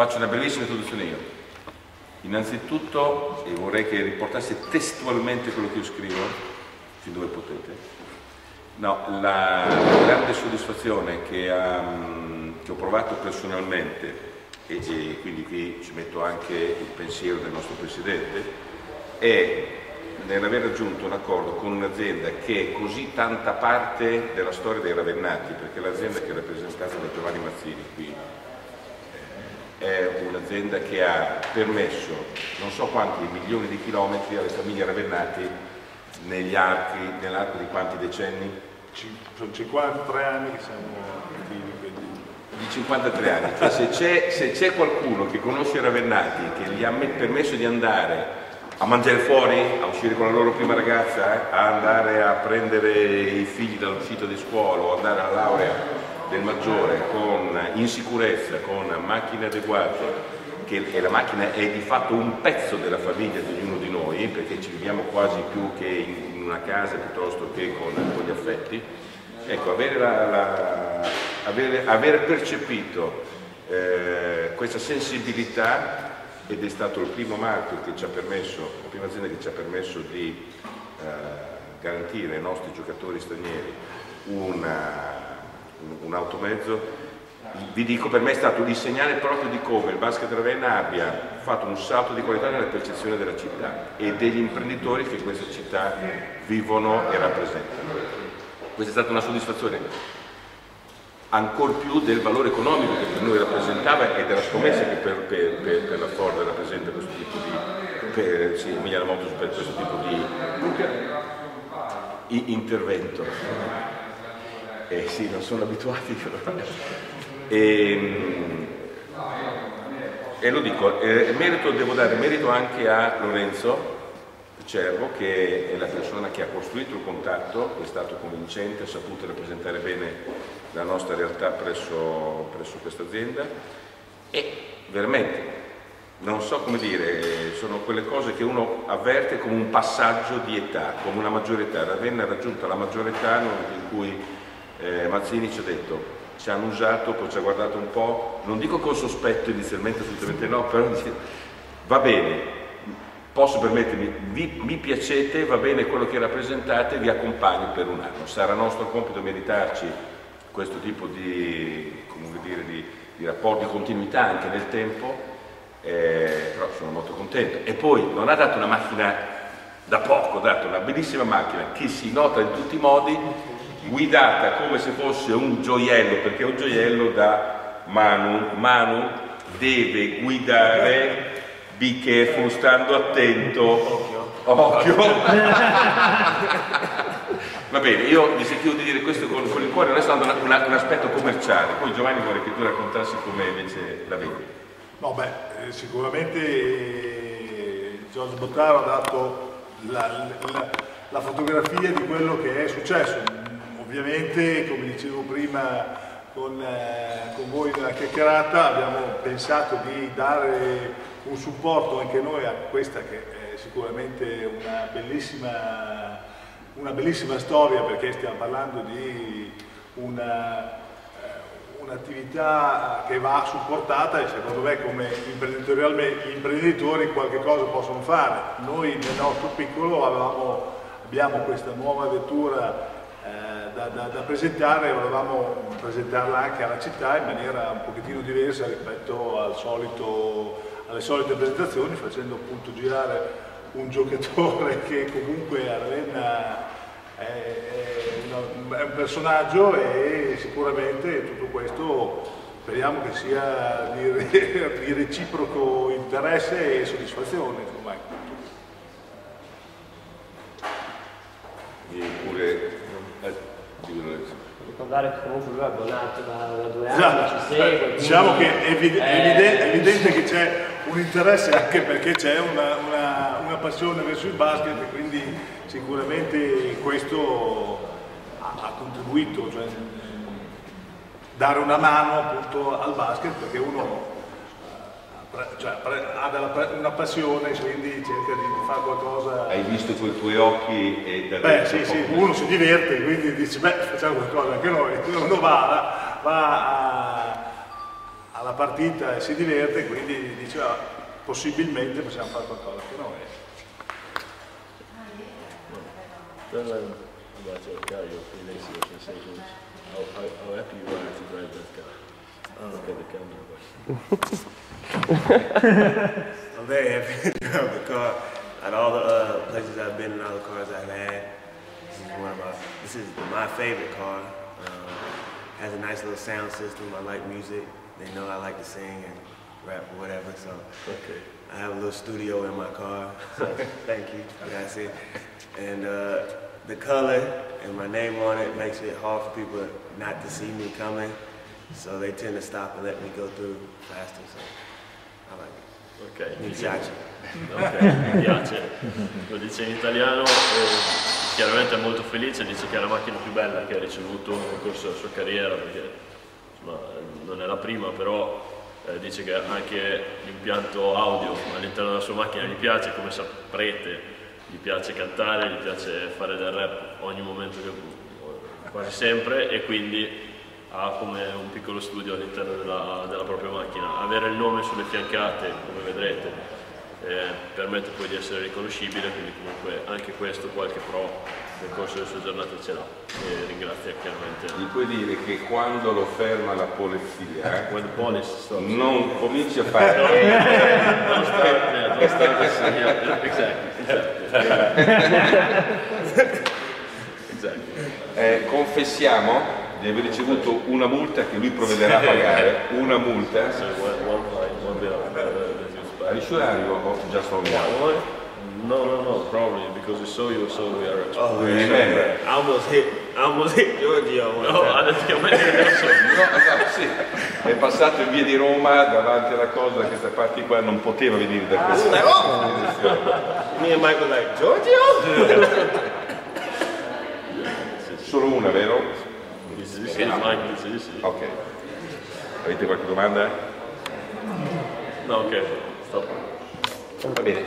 Faccio una brevissima introduzione io. Innanzitutto, e vorrei che riportasse testualmente quello che io scrivo, fin dove potete, no, la grande soddisfazione che, um, che ho provato personalmente, e, e quindi qui ci metto anche il pensiero del nostro Presidente, è nell'aver raggiunto un accordo con un'azienda che è così tanta parte della storia dei Ravennati, perché l'azienda che è rappresentata da Giovanni Mazzini qui un'azienda che ha permesso non so quanti milioni di chilometri alle famiglie Ravennati negli archi, nell'arco di quanti decenni? Sono 53 anni che siamo attivi, quindi... Di 53 anni, cioè se c'è qualcuno che conosce Ravennati, che gli ha permesso di andare a mangiare fuori, a uscire con la loro prima ragazza, eh, a andare a prendere i figli dall'uscita di scuola o andare alla laurea del maggiore con, in sicurezza, con macchine adeguate, che, la macchina è di fatto un pezzo della famiglia di ognuno di noi, perché ci viviamo quasi più che in, una casa piuttosto che con, con gli affetti, ecco, avere, la, la, avere, avere percepito eh, questa sensibilità ed è stato il primo marchio che ci ha permesso, la prima azienda che ci ha permesso di eh, garantire ai nostri giocatori stranieri una un automezzo, vi dico per me è stato il segnale proprio di come il basket Ravenna abbia fatto un salto di qualità nella percezione della città e degli imprenditori che in questa città vivono e rappresentano. Questa è stata una soddisfazione ancor più del valore economico che per noi rappresentava e della scommessa che per, per, per, per la Ford rappresenta questo tipo di, per, sì, Motos per questo tipo di intervento eh sì, non sono abituati. e, ehm, e lo dico, eh, merito, devo dare merito anche a Lorenzo Cervo, che è la persona che ha costruito il contatto, è stato convincente, ha saputo rappresentare bene la nostra realtà presso, presso questa azienda e veramente non so come dire, sono quelle cose che uno avverte come un passaggio di età, come una maggiore età. Ravenna ha raggiunto la maggiore età in cui eh, Mazzini ci ha detto, ci hanno usato, poi ci ha guardato un po', non dico con sospetto inizialmente, assolutamente no, però va bene, posso permettermi, vi, mi piacete, va bene quello che rappresentate, vi accompagno per un anno. Sarà nostro compito meritarci questo tipo di, dire, di, di rapporto, di continuità anche nel tempo, eh, però sono molto contento. E poi non ha dato una macchina da poco, ha dato una bellissima macchina che si nota in tutti i modi, guidata come se fosse un gioiello, perché è un gioiello da Manu. Manu deve guidare, be careful, stando attento. Occhio. Va bene, io mi sentivo di dire questo con, con il cuore, adesso andando un, un aspetto commerciale, poi Giovanni vorrei che tu raccontassi come invece la vedi. No, beh, eh, sicuramente eh, Giorgio Bottaro ha dato la, la, la fotografia di quello che è successo, Ovviamente, come dicevo prima con, eh, con voi nella chiacchierata, abbiamo pensato di dare un supporto anche noi a questa che è sicuramente una bellissima, una bellissima storia perché stiamo parlando di eh, un'attività che va supportata e secondo me come gli imprenditori qualche cosa possono fare. Noi nel nostro piccolo avevamo, abbiamo questa nuova vettura eh, da, da, da, presentare, volevamo presentarla anche alla città in maniera un pochettino diversa rispetto al solito, alle solite presentazioni, facendo appunto girare un giocatore che comunque a Ravenna è, è, è un personaggio e sicuramente tutto questo speriamo che sia di, di reciproco interesse e soddisfazione. Insomma. Ricordare che comunque lui è abbonato da, da due anni, esatto. ci segue. Quindi, diciamo che è, evid è eh, evidente che c'è un interesse anche perché c'è una, una, una, passione verso il basket e quindi sicuramente questo ha, ha contribuito, cioè, dare una mano appunto al basket perché uno cioè, ha della, una passione, quindi cerca di fare qualcosa. Hai visto con i tuoi occhi e da Beh, sì, sì, uno si diverte, quindi dice, beh, facciamo qualcosa anche noi. Uno va, va a, alla partita e si diverte, quindi diceva possibilmente possiamo fare qualcosa che non è. Tell them about your car, your feelings, your sensations. How, how, how happy you are to drive that car. Look at the camera. I'm very happy to drive the car. At all the uh, places I've been and all the cars I've had, this is one of my. This is my favorite car. Um, has a nice little sound system. I like music. They know I like to sing and rap or whatever. So Okay. I have a little studio in my car. So thank you. That's it. And uh, the color and my name on it makes it hard for people not to see me coming. So they tend to stop and let me go through faster. So I like it. Ok, Mi piace. ok, mi piace. Lo dice in italiano e chiaramente è molto felice, dice che è la macchina più bella che ha ricevuto nel corso della sua carriera perché insomma, non è la prima, però eh, dice che anche l'impianto audio all'interno della sua macchina gli piace, come saprete, gli piace cantare, gli piace fare del rap ogni momento che quasi sempre e quindi ha come un piccolo studio all'interno della, della propria macchina. Avere il nome sulle fiancate, come vedrete, eh, permette poi di essere riconoscibile, quindi comunque anche questo qualche pro nel corso delle sue giornate ce l'ha e ringrazia chiaramente. Gli puoi dire che quando lo ferma la polizia the police non cominci a fare Don't start, yeah, don't start this, yeah, exactly, exactly. exactly. Eh, confessiamo di aver ricevuto una multa che lui provvederà a pagare, una multa. One, one one you Are you sure or just me? Why? No, no, no, probably because we saw you, so we are Oh, You remember? I almost hit. I almost hit Giorgio one No, che a me non so. No, esatto, sì. È passato in via di Roma davanti alla cosa da queste parti qua, non poteva venire da questa Like, oh! Me and Mike were like, Giorgio? Solo una, vero? Sì, sì, Mike, sì, sì. Ok. Avete qualche domanda? No, ok, stop. Va bene.